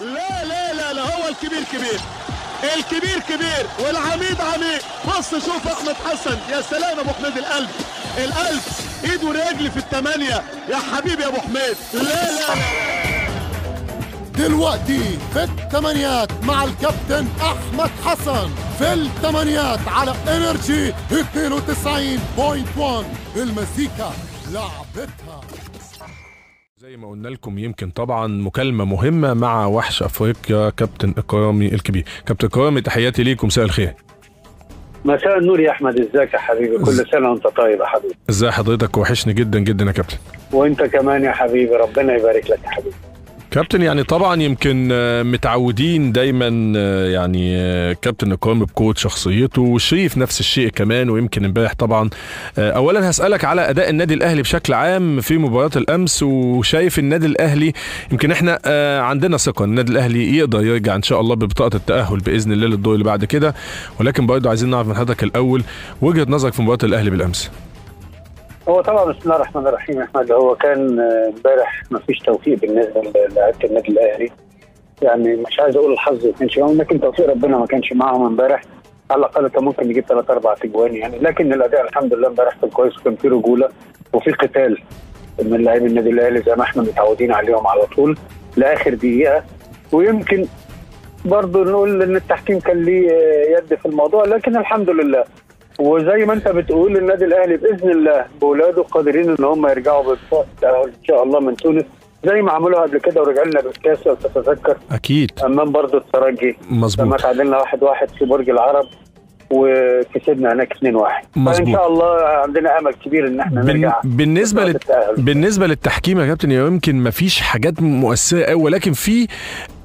لا لا لا لا هو الكبير كبير. الكبير كبير. والعميد عميد. بص شوف أحمد حسن. يا سلام يا أبو حميد القلب. القلب. ايد ورجل في الثمانية يا حبيبي يا أبو حميد. لا لا لا دلوقتي في الثمانيات مع الكابتن أحمد حسن. في الثمانيات على انرجي 92.1 المزيكا لعبتها. زي ما قلنا لكم يمكن طبعا مكالمة مهمة مع وحش أفريقيا كابتن إكرامي الكبير. كابتن إكرامي تحياتي ليكم. مساء الخير. مساء النور يا أحمد. إزيك يا حبيبي؟ كل سنة وأنت طيب يا حبيبي. إزاي حضرتك؟ وحشني جدا جدا يا كابتن. وأنت كمان يا حبيبي. ربنا يبارك لك يا حبيبي. كابتن يعني طبعا يمكن آه، متعودين دايما آه، يعني آه، كابتن اكرامي بقوة شخصيته وشريف نفس الشيء كمان ويمكن امبارح طبعا. اولا هسألك على أداء النادي الأهلي بشكل عام في مباراة الأمس وشايف النادي الأهلي يمكن إحنا عندنا ثقة النادي الأهلي يقدر يرجع إن شاء الله ببطاقة التأهل بإذن الله للدور اللي بعد كده. ولكن برضه عايزين نعرف من حضرتك الأول وجهة نظرك في مباراة الأهلي بالأمس. هو طبعا بسم الله الرحمن الرحيم أحمد. هو كان آه، امبارح ما فيش توفيق بالنسبة للاعيبه النادي الأهلي. يعني مش عايز أقول الحظ ما كانش معاهم لكن توفيق ربنا ما كانش معاهم امبارح. على الأقل كان ممكن نجيب ثلاث أربع تجوان يعني. لكن الأداء الحمد لله امبارح كان كويس وكان في رجولة وفي قتال من لاعبي النادي الأهلي زي ما إحنا متعودين عليهم على طول لآخر دقيقة. ويمكن برضه نقول إن التحكيم كان ليه آه، يد في الموضوع لكن الحمد لله وزي ما انت بتقول النادي الأهلي بإذن الله باولاده قادرين إن هم يرجعوا بالفوز إن شاء الله من تونس زي ما عملوها قبل كده ورجع لنا بالكاس لو تتذكر. أكيد. أمام برضه الترجي. لما مظبوط تعادلنا واحد واحد في برج العرب وكسبنا هناك 2 1 مظبوط. فان شاء الله عندنا أمل كبير إن إحنا بن... نرجع بالنسبة لل... بالنسبة للتحكيم يا كابتن يمكن ما فيش حاجات مؤثرة قوي ولكن في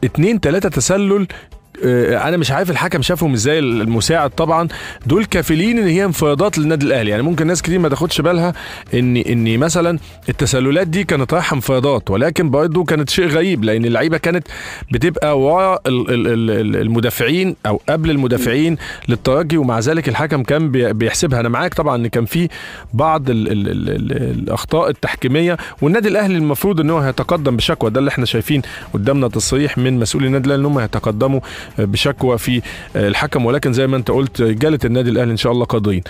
اتنين تلاتة تسلل أنا مش عارف الحكم شافهم إزاي المساعد طبعا. دول كافلين ان هي انفرادات للنادي الاهلي. يعني ممكن ناس كتير ما تاخدش بالها ان ان مثلا التسللات دي كانت رايحة انفرادات ولكن برضه كانت شيء غريب لأن اللعيبة كانت بتبقى ورا ال- ال- ال- ال- المدافعين أو قبل المدافعين للترجي ومع ذلك الحكم كان بي- بيحسبها. أنا معاك طبعا إن كان في بعض ال ال ال ال الأخطاء التحكيمية والنادي الأهلي المفروض إن هو هيتقدم بشكوى. ده اللي إحنا شايفين قدامنا تصريح من مسؤولي النادي الأهلي إن هم هيتقدموا بشكوى في الحكم ولكن زي ما انت قلت رجاله النادي الأهلي إن شاء الله قادرين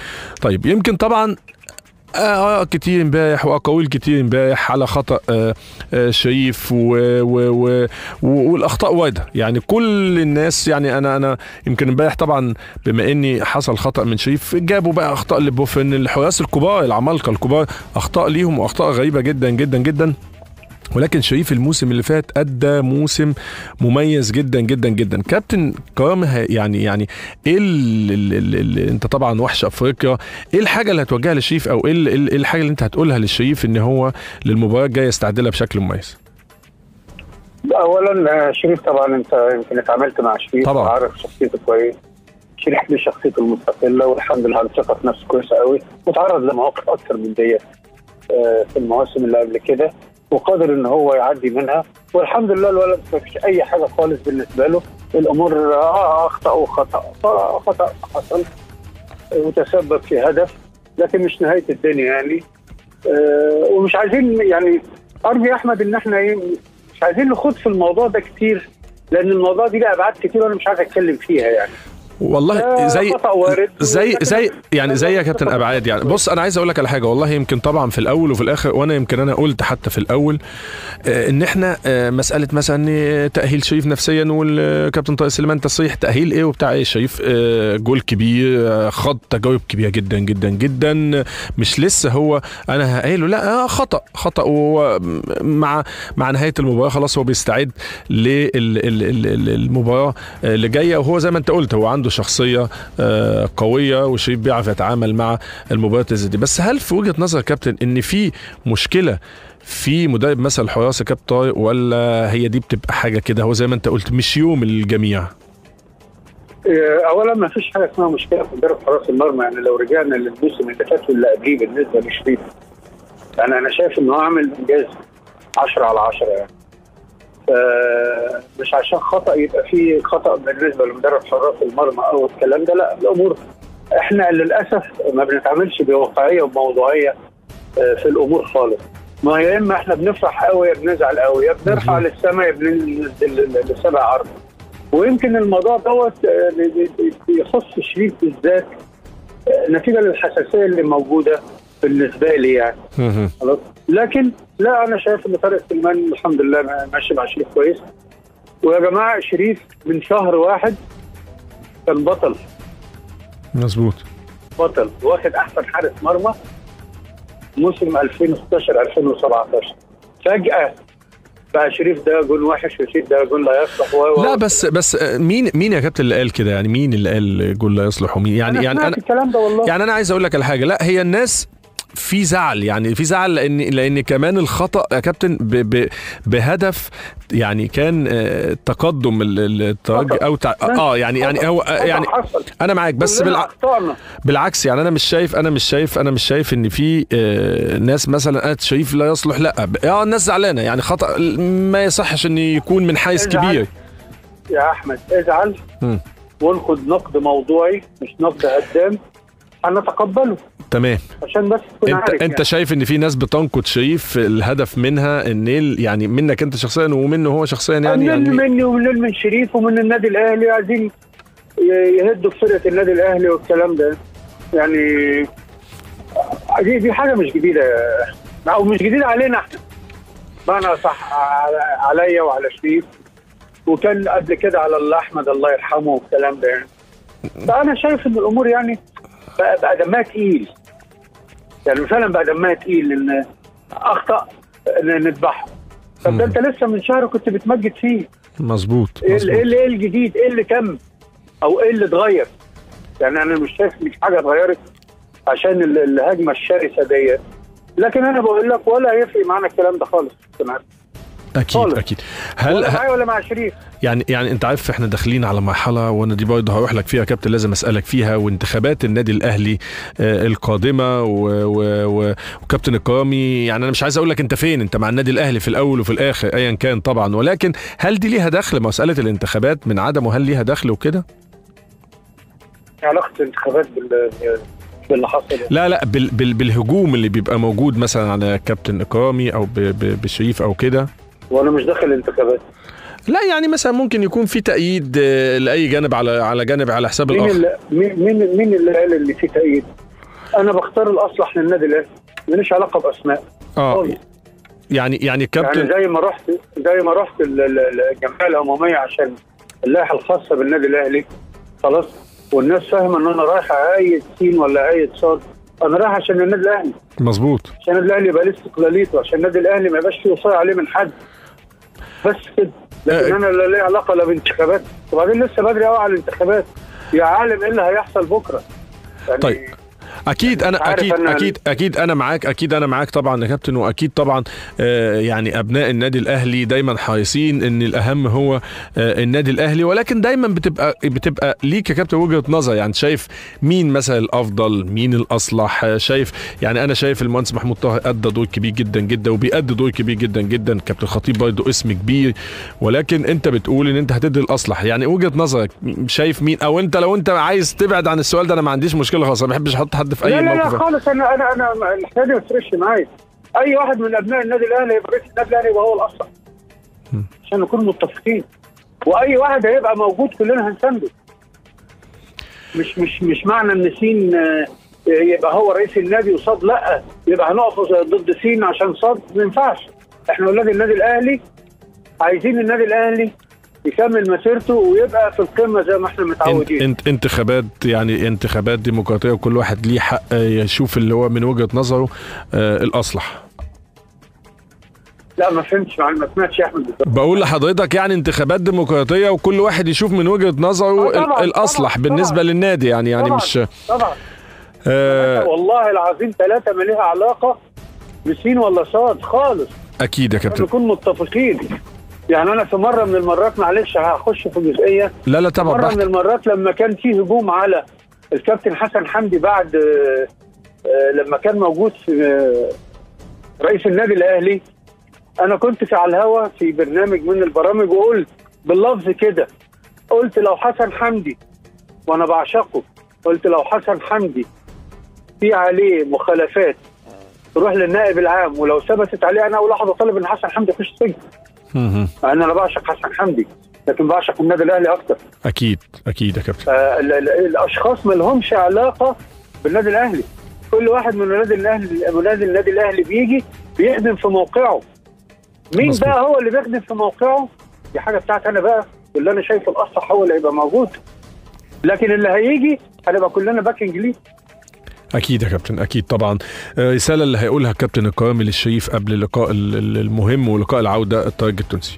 طيب يمكن طبعا آراء كتير امبارح واقاويل كتير امبارح على خطأ آه، آه، شريف و و و والأخطاء وارده يعني كل الناس يعني أنا أنا يمكن امبارح طبعا بما إني حصل خطأ من شريف جابوا بقى أخطاء لبوفن الحراس الكبار العمالقة الكبار أخطاء ليهم وأخطاء غريبة جدا جدا جدا. ولكن شريف الموسم اللي فات أدى موسم مميز جدا جدا جدا. كابتن كرامي ه- يعني يعني إيه اللي, أنت طبعا وحش أفريقيا. إيه الحاجة اللي هتوجهها لشريف أو إيه ال- ال- الحاجة اللي أنت هتقولها للشريف إن هو للمباراة الجاية يستعدلها بشكل مميز؟ اولا آه، شريف طبعا أنت يمكن اتعاملت مع شريف طبعاً. وعارف شخصيته كويس. شريف ليه شخصيته المستقلة والحمد لله عنده ثقة في نفسه كويسه قوي وتعرض لمواقف أكثر من ديت آه، في المواسم اللي قبل كده. وقادر ان هو يعدي منها. والحمد لله الولد ما فيش أي حاجة خالص بالنسبة له. الأمور آه أخطأ وخطأ. خطا حصل. وتسبب في هدف. لكن مش نهاية الدنيا يعني. آه، ومش عايزين يعني أرجو يا أحمد إن إحنا إيه مش عايزين نخوض في الموضوع ده كتير. لأن الموضوع دي لها ابعاد كتير وأنا مش عايز أتكلم فيها يعني. والله زي. زي زي يعني زي يا كابتن أبعاد يعني. بص أنا عايز أقول لك على حاجة. والله يمكن طبعا في الأول وفي الآخر وأنا يمكن أنا قلت حتى في الأول آه، إن إحنا آه، مسألة مثلا تأهيل شريف نفسيا والكابتن طارق سليمان تصريح تأهيل إيه وبتاع إيه. شريف آه، جول كبير خد تجارب كبيره جدا جدا جدا. مش لسه هو أنا هقايله لا خطأ خطأ. ومع مع نهاية المباراة خلاص هو بيستعد للمباراة اللي جاية. وهو زي ما أنت قلت هو عنده شخصية آه، قوية وشريف بيعرف يتعامل مع المباريات دي. بس هل في وجهة نظر كابتن إن في مشكلة في مدرب مثلا الحراسه كابتن طارق ولا هي دي بتبقى حاجة كده؟ هو زي ما أنت قلت مش يوم الجميع. آه، اولا ما فيش حاجة اسمها مشكلة في مدرب حراس المرمى. يعني لو رجعنا للموسم اللي فات واللي قبليه بالنسبة لشريف يعني أنا شايف ان هو عامل إنجاز 10 على 10 يعني. مش عشان خطأ يبقى في خطأ بالنسبة لمدرب حراس المرمى أو الكلام ده لا الأمور إحنا للأسف ما بنتعاملش بواقعية وبموضوعيه آه، في الأمور خالص. ما يا إما إحنا بنفرح قوي يا بنزعل قوي يا بنرفع للسماء يا بننزل للسبع ارض ويمكن الموضوع دوت آه، بي- بي- بيخص شريف بالذات آه، نتيجة للحساسية اللي موجودة. بالنسبة لي يعني. خلاص. لكن لا أنا شايف إن طارق سليمان الحمد لله ماشي مع شريف كويس. ويا جماعة شريف من شهر واحد كان بطل. مظبوط. بطل. واخد أحسن حارس مرمى موسم 2016 2017 فجأة بقى شريف ده جون وحش وشريف ده جون لا يصلح و لا بس بس آه، مين مين يا كابتن اللي قال كده؟ يعني مين اللي قال جول لا يصلح؟ ومين يعني أنا يعني أنا الكلام ده والله. يعني أنا عايز أقول لك على حاجة لا هي الناس في زعل يعني في زعل لأن لأن كمان الخطأ يا كابتن ب ب بهدف يعني كان آه، تقدم ال- ال- الترجي. أو تع... آه يعني يعني هو آه، يعني. أنا معاك بس بالع... بالعكس يعني أنا مش شايف أنا مش شايف أنا مش شايف إن في آه، ناس مثلا قالت شريف لا يصلح لأ آه الناس زعلانة يعني خطأ ما يصحش إن يكون من حيز. كبير يا أحمد ازعل. وانقد نقد موضوعي مش نقد هدام هنتقبله تمام. عشان بس انت عارف انت يعني. شايف ان في ناس بتنقد شريف الهدف منها ان يعني منك انت شخصيا ومنه هو شخصيا يعني, يعني مني ومن من شريف ومن النادي الأهلي عايزين يهدوا فرقه النادي الأهلي والكلام ده. يعني دي دي حاجة مش جديدة. أو مش جديدة علينا. إحنا معنى صح عليا وعلى شريف. وكان قبل كده على الله أحمد الله يرحمه والكلام ده يعني. فأنا شايف إن الأمور يعني بقى, بقى دمها تقيل. يعني فعلا بقى دمها تقيل إن أخطأ نذبحه. طب ده أنت لسه من شهر كنت بتمجد فيه. مظبوط إيه مظبوط. إيه إيه الجديد؟ إيه اللي تم؟ أو إيه اللي اتغير؟ يعني أنا مش شايف مش حاجة اتغيرت عشان ال- الهجمة الشرسة ديت. لكن أنا بقول لك ولا هيفرق معانا الكلام ده خالص سمعت أكيد خالص. أكيد هل ولا معايا ولا مع شريف يعني يعني أنت عارف إحنا داخلين على مرحلة وأنا دي برضه هروح لك فيها كابتن لازم أسألك فيها وانتخابات النادي الأهلي آه، القادمة و و و وكابتن الكرامي يعني أنا مش عايز أقول لك أنت فين أنت مع النادي الأهلي في الأول وفي الآخر ايا كان طبعا ولكن هل دي ليها دخل مسألة الانتخابات من عدمه هل ليها دخل وكده؟ علاقة الانتخابات بال باللي حصل. لا لا بال بال بالهجوم اللي بيبقى موجود مثلا على كابتن اكرامي أو بشريف أو كده وأنا مش داخل الانتخابات. لا يعني مثلا ممكن يكون في تأييد آه، لأي جانب على على جانب على حساب مين الآخر. اللي مين مين اللي قال اللي فيه تأييد؟ أنا بختار الأصلح للنادي الأهلي. ماليش علاقة بأسماء. آه خالص. يعني يعني يعني كابتن زي ما رحت زي ما رحت ال- ال- الجمعية العموميه عشان اللائحة الخاصة بالنادي الأهلي. خلاص. والناس فاهمة إن أنا رايح ايد سين ولا ايد صاد. أنا رايح عشان النادي الأهلي. مظبوط. عشان النادي الأهلي يبقى له استقلاليته. عشان النادي الأهلي ما يبقاش فيه وصاية عليه من حد. بس كده لكن آه. أنا لا لي علاقة لا بانتخابات وبعدين لسه بدري قوي على الانتخابات يا عالم إيه اللي هيحصل بكرة يعني طيب. أكيد أنا عارف أكيد أنا- أكيد أكيد أنا معاك أكيد أنا معاك طبعا يا كابتن وأكيد طبعا آه يعني أبناء النادي الأهلي دايما حريصين إن الأهم هو آه النادي الأهلي ولكن دايما بتبقى بتبقى ليك يا كابتن وجهة نظر يعني شايف مين مثلا الأفضل مين الأصلح؟ شايف يعني أنا شايف المهندس محمود طاهر أدى دور كبير جدا جدا وبيأدي دور كبير جدا جدا كابتن خطيب برضه اسم كبير ولكن أنت بتقول إن أنت هتدي الأصلح. يعني وجهة نظرك شايف مين؟ أو أنت لو أنت عايز تبعد عن السؤال ده أنا ما عنديش مشكلة خالص أنا ما بحبش أحط حد في أي لا لا لا خالص أنا أنا أنا الحكاية ما تفرقش معايا أي واحد من ابناء النادي الأهلي يبقى رئيس النادي الأهلي يبقى هو الاصح عشان نكون متفقين. وأي واحد هيبقى موجود كلنا هنسنده مش مش مش معنى إن سين آه، يبقى هو رئيس النادي وصاد لأ. يبقى هنقف ضد سين عشان صاد ما ينفعش. إحنا أولاد النادي الأهلي عايزين النادي الأهلي يكمل مسيرته ويبقى في القمة زي ما إحنا متعودين انت انتخابات يعني انتخابات ديمقراطية وكل واحد ليه حق يشوف اللي هو من وجهة نظره آه الأصلح لا ما فهمتش ما سمعتش يا أحمد. بقول لحضرتك يعني انتخابات ديمقراطية وكل واحد يشوف من وجهة نظره آه طبعاً، ال- الأصلح طبعاً، بالنسبة طبعاً. للنادي يعني يعني طبعاً. مش طبعا آه والله العظيم ثلاثة ما ليها علاقة بسين ولا صاد خالص أكيد يا كابتن نكون متفقين يعني أنا في مرة من المرات معلش هخش في جزئية لا لا طبعا مرة براحتك. من المرات لما كان في هجوم على الكابتن حسن حمدي بعد آه، آه، لما كان موجود في آه، رئيس النادي الأهلي أنا كنت في على الهوا في برنامج من البرامج وقلت باللفظ كده قلت لو حسن حمدي وأنا بعشقه قلت لو حسن حمدي في عليه مخالفات تروح للنائب العام ولو ثبتت عليه أنا أول لحظة طالب إن حسن حمدي يخش السجن. مع ان أنا بعشق حسن حمدي لكن بعشق النادي الأهلي أكتر أكيد أكيد يا كابتن. آه، ال- ال- الأشخاص ما لهمش علاقة بالنادي الأهلي. كل واحد من ولاد الأهلي ولاد النادي الأهلي بيجي بيخدم في موقعه. مين مظبوط. بقى هو اللي بيخدم في موقعه؟ دي حاجة بتاعتي أنا بقى واللي أنا شايفه الأصح هو اللي هيبقى موجود. لكن اللي هيجي هنبقى كلنا باكنج ليه أكيد يا كابتن أكيد طبعا. آه، رسالة اللي هيقولها كابتن الكرامي للشريف قبل اللقاء ال- ال- المهم ولقاء العودة الترجي التونسي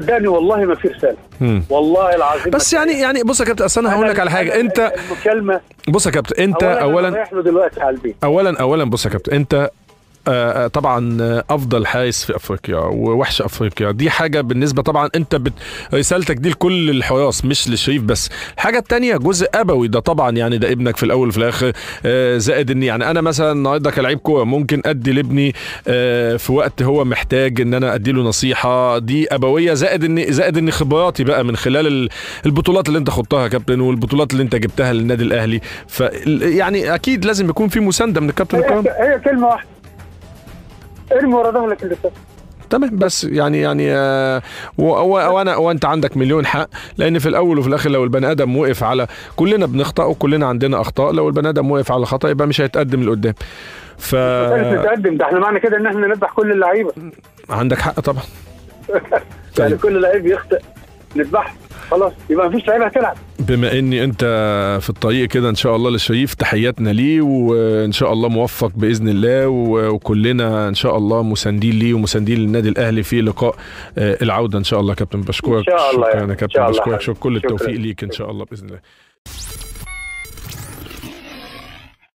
صدقني والله ما في رسالة. مم. والله العظيم بس يعني يعني بص يا كابتن أصل أنا هقول لك على حاجة. أنت المكالمه بص يا كابتن أنت اولا اولا دلوقتي على البيت. اولا اولا بص يا كابتن أنت طبعا آه، أفضل حارس في أفريقيا ووحش أفريقيا. دي حاجة بالنسبة طبعا أنت بت... رسالتك دي لكل الحراس مش للشريف بس. الحاجة التانية جزء أبوي ده طبعا يعني ده ابنك في الأول وفي الآخر آه، زائد ان يعني أنا مثلا النهارده كلاعب كورة ممكن أدي لابني آه، في وقت هو محتاج إن أنا أدي له نصيحة. دي أبوية زائد ان زائد ان خبراتي بقى من خلال ال- البطولات اللي أنت خضتها يا كابتن والبطولات اللي أنت جبتها للنادي الأهلي. ف يعني أكيد لازم يكون في مساندة من الكابتن هي كلمة واحدة. ارمي ورا ظهرك اللي فات تمام بس يعني يعني آه، وأنا وأنت عندك مليون حق لأن في الأول وفي الآخر لو البني آدم وقف على كلنا بنخطأ وكلنا عندنا أخطاء لو البني آدم وقف على خطأ يبقى مش هيتقدم لقدام. ف مش نتقدم ده إحنا معنى كده إن إحنا نذبح كل اللعيبة. عندك حق طبعا. يعني طيب. كل لعيب يخطئ نذبحه. خلاص يبقى مفيش لعيبة هتلعب بما إني أنت في الطريق كده إن شاء الله للشريف تحياتنا ليه وإن شاء الله موفق بإذن الله وكلنا إن شاء الله مساندين ليه ومساندين للنادي الأهلي في لقاء آه، العودة إن شاء الله كابتن بشكرك إن شاء الله شكرا. يا كابتن بشكرك. شكرا كل. التوفيق ليك إن شاء الله بإذن الله